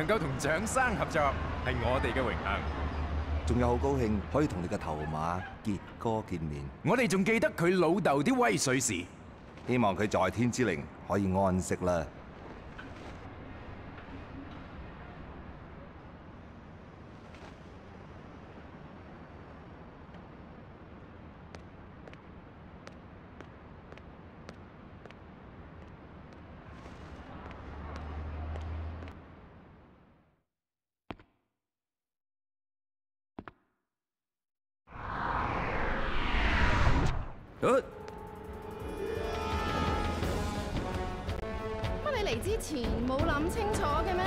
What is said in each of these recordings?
能夠同蔣生合作係我哋嘅榮幸。仲有好高興可以同你嘅頭馬傑哥見面。我哋仲記得佢老豆啲威水事，希望佢在天之靈可以安息啦。嚟之前冇諗清楚嘅咩？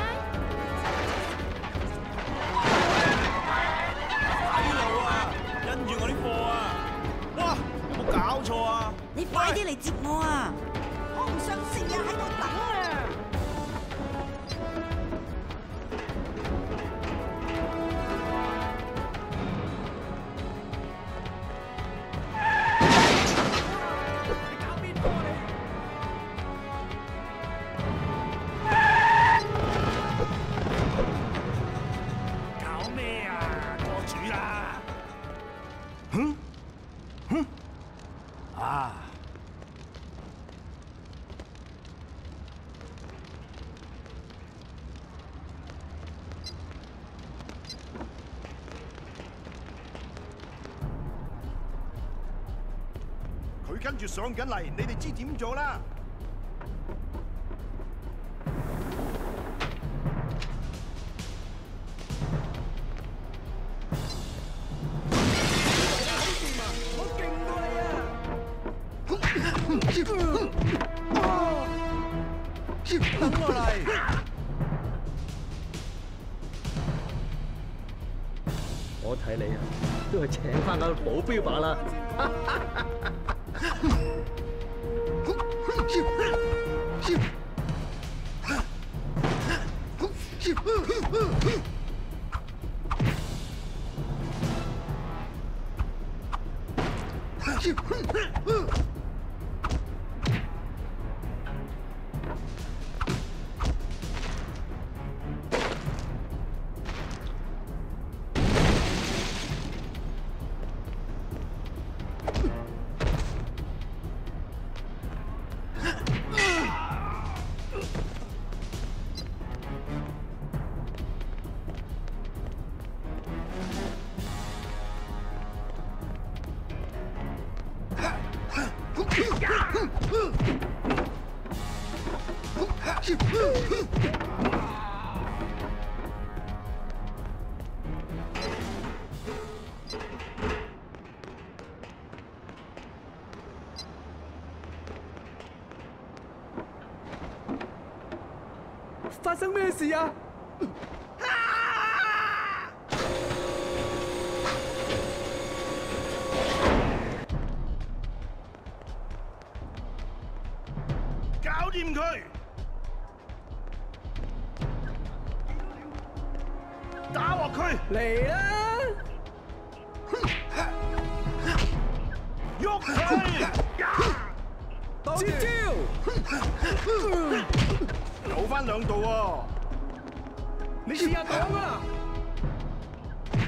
呢路啊！因住我啲貨啊！哇！有冇搞錯啊？你快啲嚟接我啊！我唔想成日喺度跟住上緊嚟，你哋知點做啦？等我嚟！我睇你啊，都係請翻個保鏢把啦。Huh? 發生咩事啊？打落佢！嚟啦！喐佢！接招！有翻兩度喎！你試下講啊！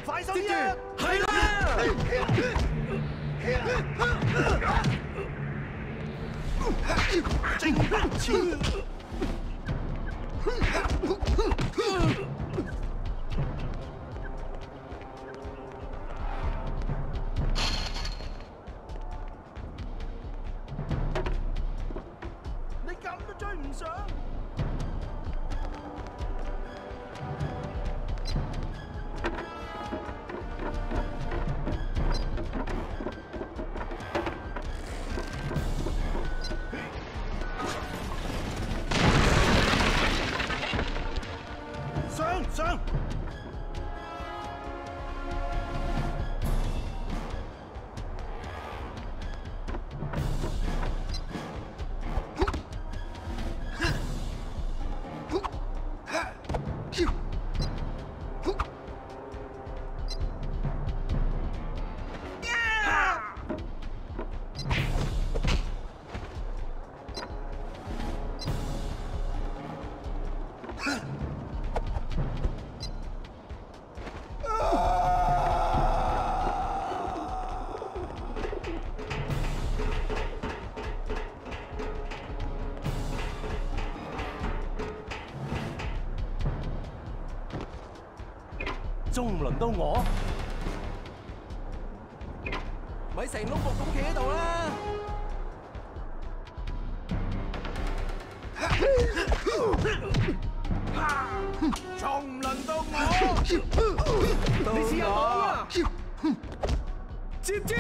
快手啲啊！係啦！正都仲唔輪到我？咪成碌木咁企喺度啦！仲唔輪到我？你試下。擋啊！接招！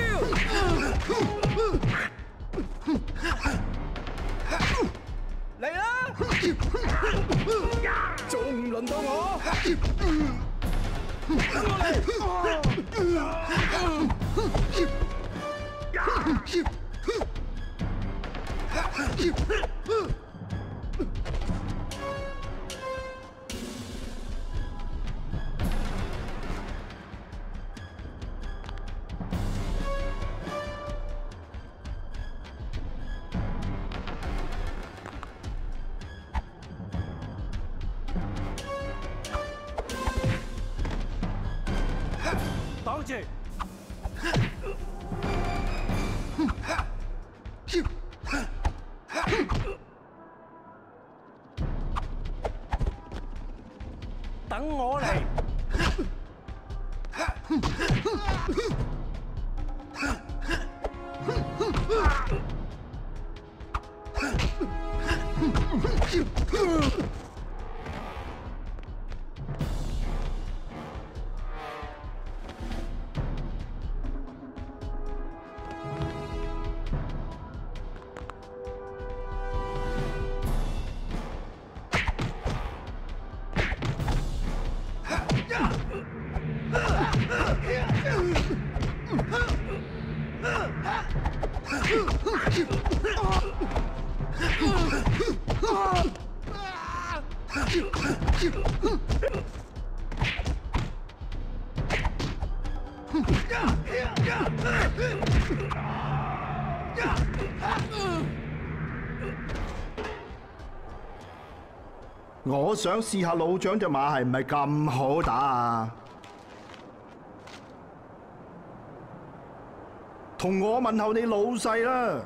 嚟啦！仲唔輪到我？等我嚟！擋住！等我嚟！我想試下老長只馬係唔係咁好打啊？同我问候你老细啦。